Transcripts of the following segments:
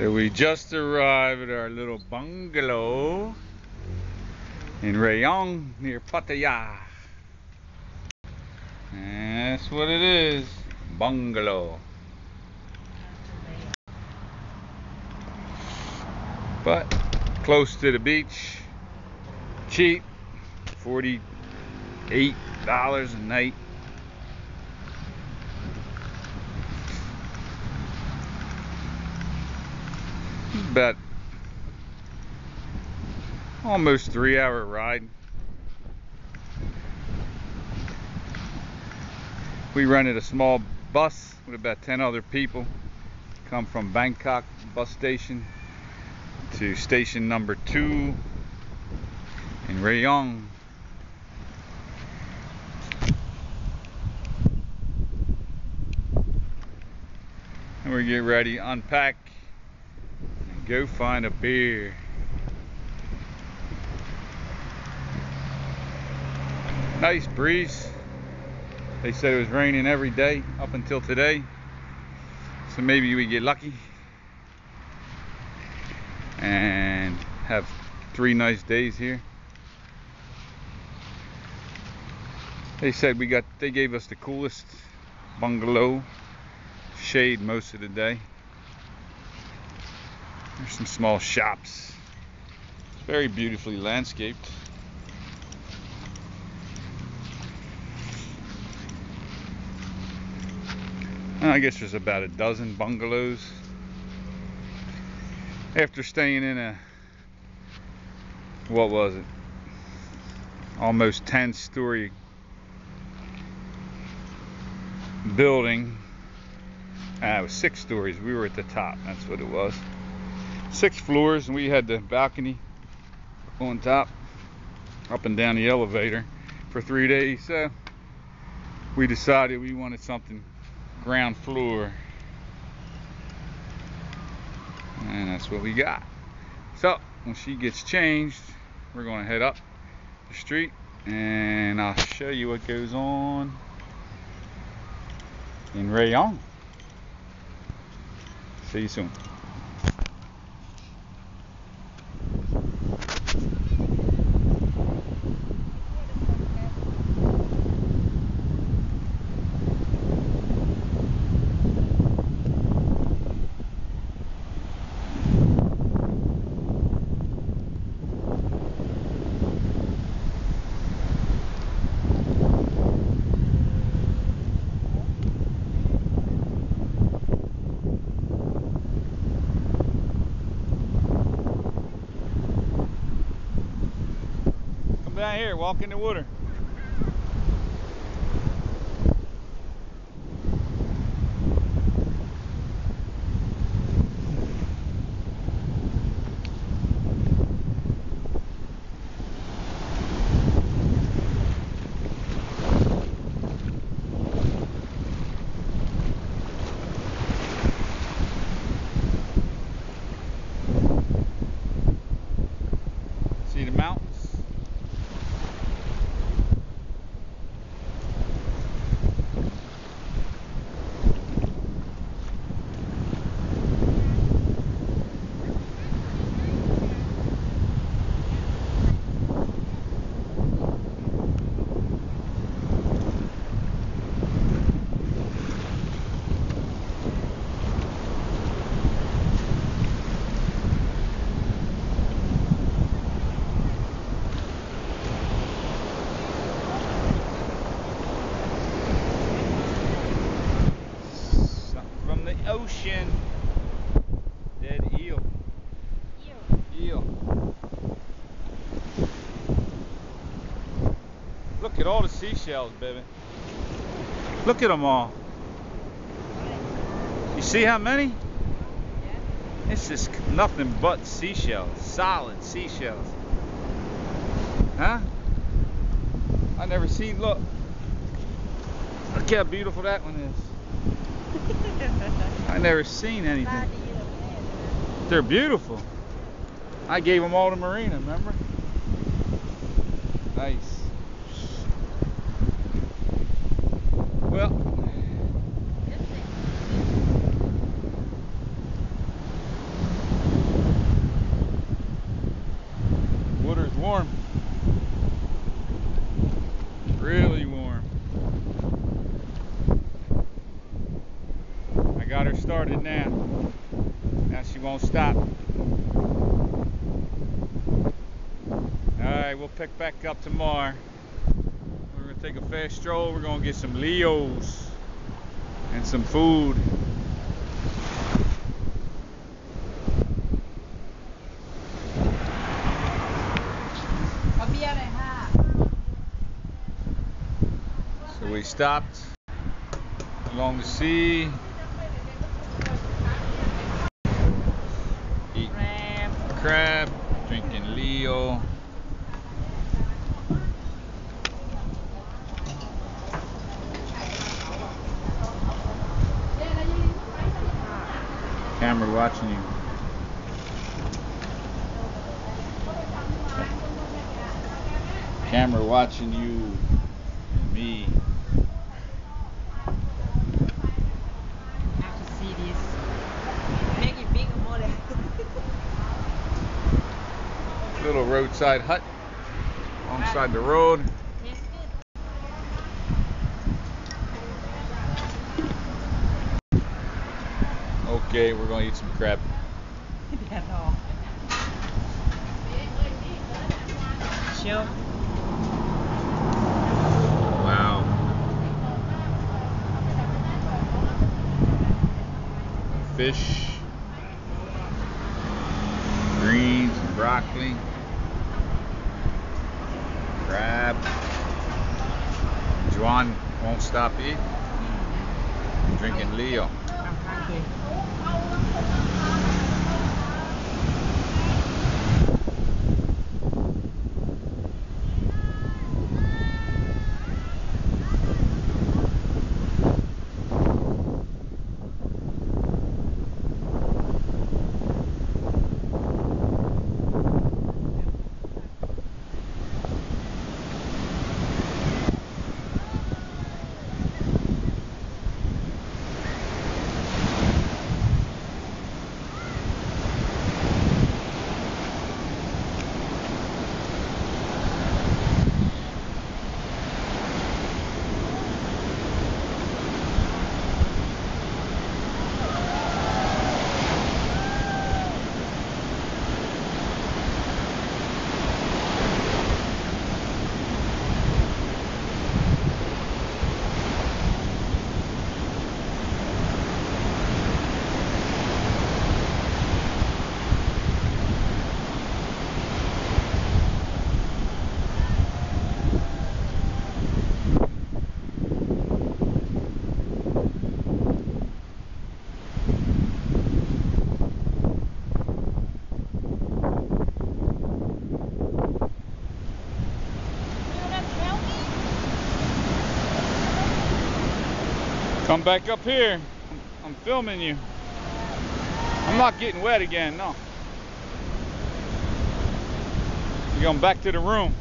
So we just arrived at our little bungalow in Rayong near Pattaya. That's what it is. Bungalow. But close to the beach. Cheap. $48 a night. About almost three hour ride. We rented a small bus with about 10 other people. Come from Bangkok bus station to station number two in Rayong. And we get ready, unpack, go find a beer. Nice breeze. They said it was raining every day up until today. So maybe we get lucky and have three nice days here. They said we got, they gave us the coolest bungalow, shade most of the day. There's some small shops. It's very beautifully landscaped. I guess there's about a dozen bungalows. After staying in a, what was it? Almost 10 story building. Ah, it was six stories. We were at the top. That's what it was six floors and we had the balcony on top up and down the elevator for three days. So we decided we wanted something ground floor. And that's what we got. So when she gets changed we're going to head up the street and I'll show you what goes on in Rayong see you soon down here, walk in the water. See the mountains? Something from the ocean. Dead eel. Eel. Look at all the seashells, baby. Look at them all. You see how many? It's just nothing but seashells. Solid seashells. Huh? I never seen, look. Look how beautiful that one is. I never seen anything. They're beautiful. I gave them all to Marina, remember? Nice. Well. Water's warm. Really warm. I got her started now. Now she won't stop. Alright, we'll pick back up tomorrow. Take a fast stroll. We're to get some Leos and some food. So we stopped along the sea. Eating crab, drinking Leo. Camera watching you. Camera watching you and me. Have to see this. Make. Little roadside hut alongside the road. Okay, we're gonna eat some crab. That's all. Sure. Wow. Fish, greens, and broccoli, crab. Juan won't stop eating. Drinking Leo. I'm hungry. Come back up here. I'm, filming you. I'm not getting wet again, no. You're going back to the room.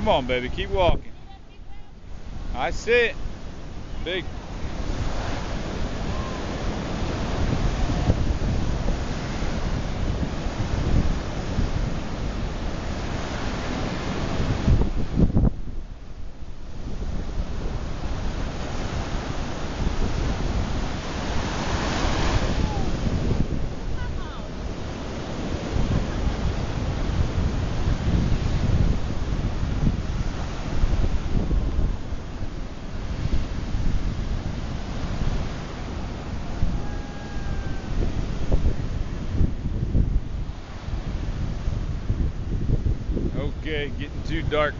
Come on, baby, keep walking. I see it. Big. Getting too dark.